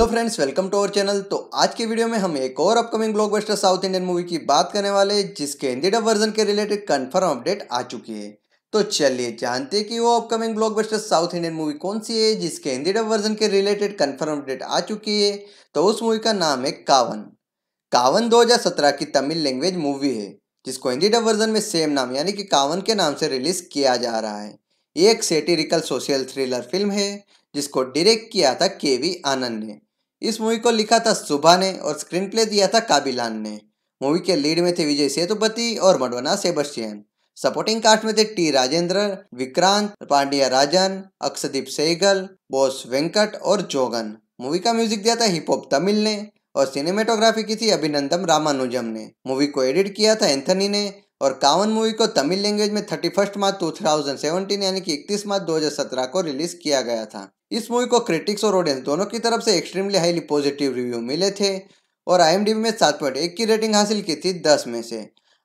Hello friends, welcome to our channel. तो आज के वीडियो में हम एक और upcoming blockbuster south Indian movie की बात करने वाले हैं, जिसके हिंदी डब वर्जन के रिलेटेड कंफर्म अपडेट आ चुकी है। तो चलिए जानते हैं कि वो upcoming blockbuster south Indian movie कौन सी है, जिसके हिंदी डब वर्जन के रिलेटेड कंफर्म अपडेट आ चुकी है। तो उस मूवी का नाम है कावन। कावन दो की तमिल लैंग्वेज मूवी है, जिसको हिंदी डब वर्जन में सेम नाम, यानी कि कावन के नाम से रिलीज़ किया जा रहा है। ये एक सेटिरिकल सोशल थ्रिलर फ़िल्म है, जिसको डायरेक्ट किया था के वी आनंद ने। इस मूवी को लिखा था सुभा ने और स्क्रीन प्ले दिया था काबिलान ने। मूवी के लीड में थे विजय सेतुपति और मडवना सेबस्टियन। सपोर्टिंग कास्ट में थे टी राजेंद्र, विक्रांत पांड्या राजन अक्षदीप सहगल बोस वेंकट और जोगन। मूवी का म्यूज़िक दिया था हिप हॉप तमिल ने और सिनेमेटोग्राफी की थी अभिनंदम रामानुजम ने। मूवी को एडिट किया था एंथनी ने और कावन मूवी को तमिल लैंग्वेज में thirty first March two thousand seventeen यानी कि इकतीस मार्च दो हज़ार सत्रह को रिलीज़ किया गया था। इस मूवी को क्रिटिक्स और ऑडियंस दोनों की तरफ़ से एक्सट्रीमली हाईली पॉजिटिव रिव्यू मिले थे और आई में सात पॉइंट एक की रेटिंग हासिल की थी दस में से।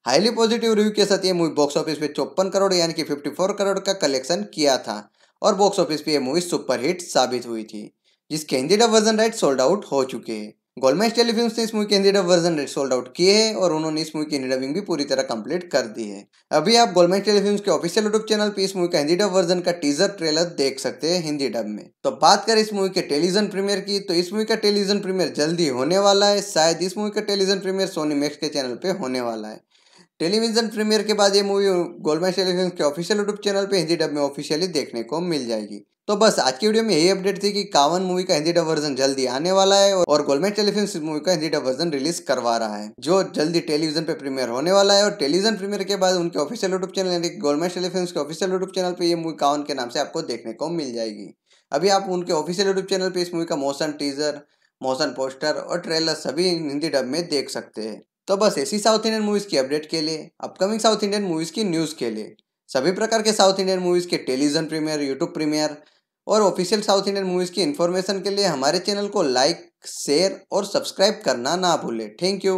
हाईली पॉजिटिव रिव्यू के साथ ये मूवी बॉक्स ऑफ़िस पे चौपन करोड़ यानी कि फिफ्टी फोर करोड़ का कलेक्शन किया था और बॉक्स ऑफ़िस पे ये मूवी सुपरहिट साबित हुई थी, जिसके Hindi dub version right sold out हो चुके हैं। गोलमैच टेलीफिल्म ने इस मूवी के Hindi dub version sold out किए हैं और उन्होंने इस मूवी की हिंदी डबिंग भी पूरी तरह कंप्लीट कर दी है। अभी आप गोलमेज टेलीफिल्म के ऑफिशियल यूट्यूब चैनल पे इस मूवी का हिंदी डब वर्जन का टीजर ट्रेलर देख सकते हैं हिंदी डब में। तो बात करें इस मूवी के टेलीविज़न प्रीमियर की तो इस मूवी का टेलीविज़न प्रीमियर जल्दी होने वाला है, शायद इस मूवी का टेलीविज़न प्रीमियर सोनी मैक्स के चैनल पे होने वाला है। टेलीविज़न प्रीमियर के बाद ये मूवी गोल्डमैन टेलीविज़न के ऑफिशियल यूट्यूब चैनल पे हिंदी डब में ऑफिशियली देखने को मिल जाएगी। तो बस, आज की वीडियो में यही अपडेट थी कि कावन मूवी का हिंदी डब वर्जन जल्दी आने वाला है और टेलीविज़न इस मूवी का हिंदी डब वर्जन रिलीज़ करवा रहा है, जो जल्दी टेलीविज़न पे प्रीमियर होने वाला है और टेलीविज़न प्रीमियर के बाद उनके ऑफिशियल यूट्यूब चैनल यानी गोल्डमैन टेलीविज़न के ऑफिशियल यूट्यूब चैनल पर ये मूवी कावन के नाम से आपको देखने को मिल जाएगी। अभी आप उनके ऑफिशियल यूट्यूब चैनल पर इस मूवी का मोशन टीजर मोशन पोस्टर और ट्रेलर सभी हिंदी डब में देख सकते हैं। तो बस ऐसी साउथ इंडियन मूवीज़ की अपडेट के लिए अपकमिंग साउथ इंडियन मूवीज़ की न्यूज़ के लिए। सभी प्रकार के साउथ इंडियन मूवीज़ के टेलीविज़न प्रीमियर यूट्यूब प्रीमियर और ऑफिशियल साउथ इंडियन मूवीज़ की इन्फॉर्मेशन के लिए हमारे चैनल को लाइक शेयर और सब्सक्राइब करना ना भूलें। Thank you